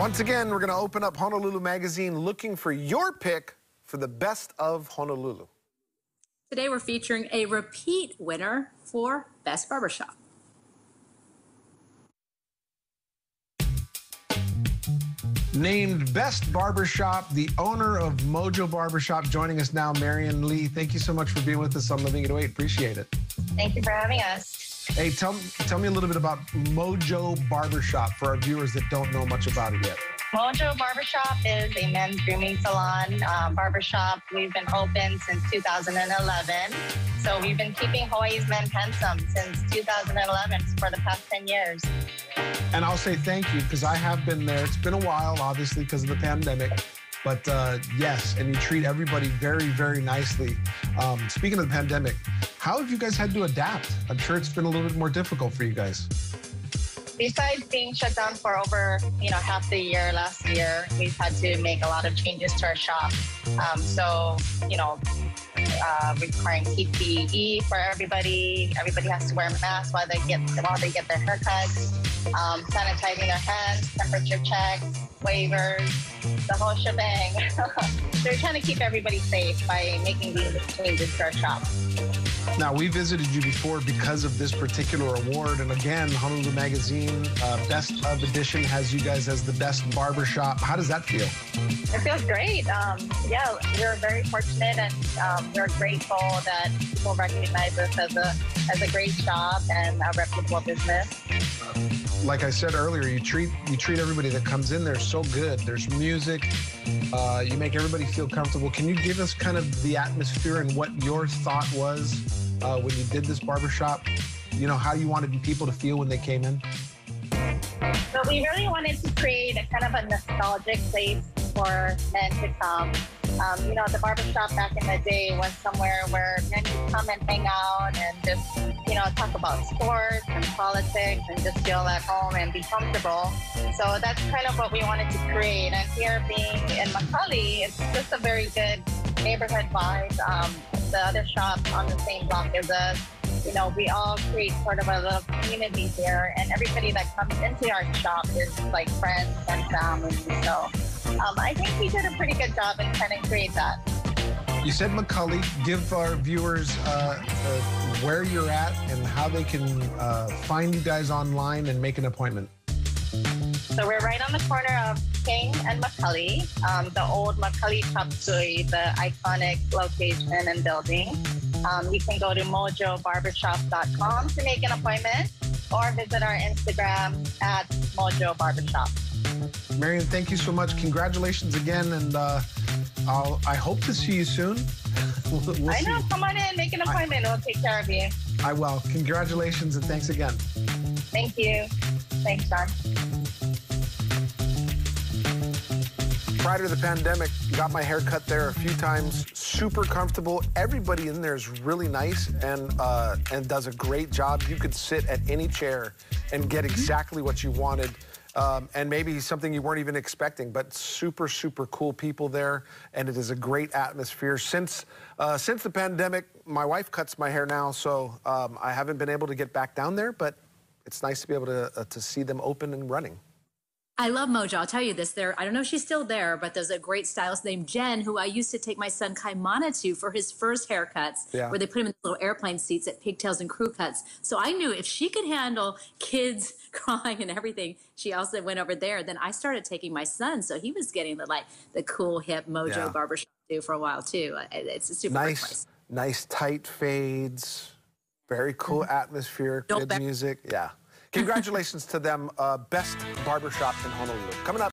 Once again, we're going to open up Honolulu Magazine looking for your pick for the best of Honolulu. Today we're featuring a repeat winner for Best Barbershop. Named Best Barbershop, the owner of Mojo Barbershop, joining us now, Marion Lee. Thank you so much for being with us on Living 808. Appreciate it. Thank you for having us. Hey, tell, tell me a little bit about Mojo Barbershop for our viewers that don't know much about it yet. Mojo Barbershop is a men's grooming salon um, barbershop. We've been open since 2011. So we've been keeping Hawaii's men handsome since 2011 for the past 10 years. And I'll say thank you because I have been there. It's been a while, obviously, because of the pandemic. But uh, yes, and you treat everybody very, very nicely. Um, speaking of the pandemic, how have you guys had to adapt? I'm sure it's been a little bit more difficult for you guys. Besides being shut down for over, you know, half the year last year, we've had to make a lot of changes to our shop. Um, so, you know, uh, requiring PPE for everybody. Everybody has to wear a mask while they get while they get their haircuts. Um, sanitizing their hands, temperature checks, waivers, the whole shebang. They're trying to keep everybody safe by making these changes to our shop. Now, we visited you before because of this particular award. And again, Honolulu Magazine uh, Best of Edition has you guys as the best barbershop. How does that feel? It feels great. Um, yeah, we're very fortunate and um, we're grateful that people recognize us as a, as a great shop and a reputable business. Like I said earlier, you treat you treat everybody that comes in there so good. There's music. Uh, you make everybody feel comfortable. Can you give us kind of the atmosphere and what your thought was uh, when you did this barbershop? You know, how you wanted people to feel when they came in? So we really wanted to create a kind of a nostalgic place for men to come. Um, you know, the barbershop back in the day was somewhere where men could come and hang out and just, you know, talk about sports and politics and just feel at home and be comfortable. So that's kind of what we wanted to create. And here being in McCully, it's just a very good neighborhood vibe. Um, the other shop on the same block as us you know, we all create sort of a little community here, and everybody that comes into our shop is like friends and family. So um, I think we did a pretty good job in trying to create that. You said McCully. Give our viewers uh, uh, where you're at and how they can uh, find you guys online and make an appointment. So we're right on the corner of King and McCully, um, the old McCully Chop Suey, the iconic location and building. Um, you can go to mojobarbershop.com to make an appointment or visit our Instagram at Mojo Barbershop. Marion, thank you so much. Congratulations again, and uh, I'll, I hope to see you soon. we'll, we'll I know. See. Come on in, make an appointment. We'll take care of you. I will. Congratulations, and thanks again. Thank you. Thanks, John. prior to the pandemic, got my hair cut there a few times. Super comfortable. Everybody in there is really nice and uh, and does a great job. You could sit at any chair and get mm-hmm. exactly what you wanted. Um, and maybe something you weren't even expecting, but super, super cool people there, and it is a great atmosphere. Since uh, since the pandemic, my wife cuts my hair now, so um, I haven't been able to get back down there, but it's nice to be able to, uh, to see them open and running. I love Mojo. I'll tell you this. There, I don't know if she's still there, but there's a great stylist named Jen who I used to take my son Kaimana to for his first haircuts, yeah. where they put him in little airplane seats at pigtails and crew cuts. So I knew if she could handle kids crying and everything, she also went over there. Then I started taking my son, so he was getting the like the cool hip Mojo yeah. barbershop do for a while too. It's a super nice, nice tight fades, very cool mm-hmm. atmosphere, good music. Yeah. Congratulations to them. Uh, best barbershop in Honolulu. Coming up.